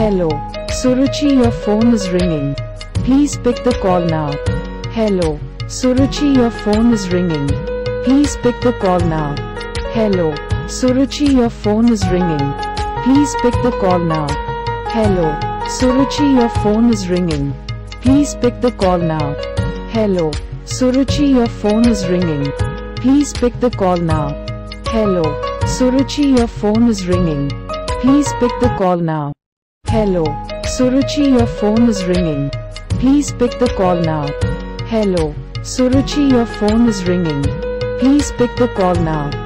Hello. Suruchi, your phone is ringing. Please pick the call now. Hello. Suruchi, your phone is ringing. Please pick the call now. Hello. Suruchi, your phone is ringing. Please pick the call now. Hello. Suruchi, your phone is ringing. Please pick the call now. Hello. Suruchi, your phone is ringing. Please pick the call now. Hello. Suruchi, your phone is ringing. Please pick the call now. Hello. Suruchi, your phone is ringing. Please pick the call now. Hello. Suruchi, your phone is ringing. Please pick the call now.